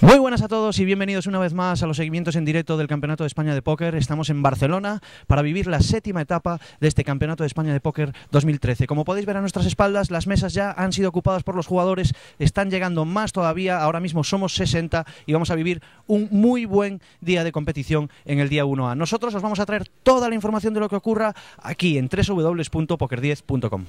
Muy buenas a todos y bienvenidos una vez más a los seguimientos en directo del Campeonato de España de Póker. Estamos en Barcelona para vivir la séptima etapa de este Campeonato de España de Póker 2013. Como podéis ver a nuestras espaldas, las mesas ya han sido ocupadas por los jugadores, están llegando más todavía, ahora mismo somos 60 y vamos a vivir un muy buen día de competición en el día 1A. Nosotros os vamos a traer toda la información de lo que ocurra aquí en www.poker10.com.